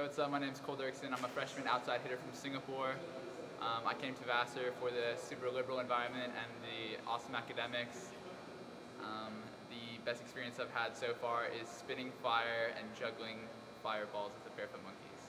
Hey, what's up? My name is Cole Derksen. I'm a freshman outside hitter from Singapore. Um, I came to Vassar for the super liberal environment and the awesome academics. Um, the best experience I've had so far is spinning fire and juggling fireballs with the Barefoot Monkeys.